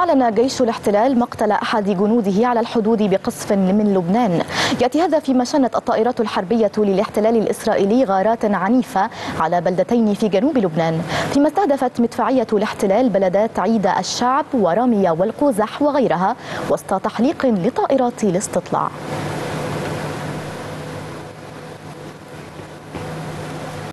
أعلن جيش الاحتلال مقتل أحد جنوده على الحدود بقصف من لبنان. يأتي هذا فيما شنت الطائرات الحربية للاحتلال الإسرائيلي غارات عنيفة على بلدتين في جنوب لبنان. فيما استهدفت مدفعية الاحتلال بلدات عيد الشعب ورامية والقوزح وغيرها وسط تحليق لطائرات الاستطلاع.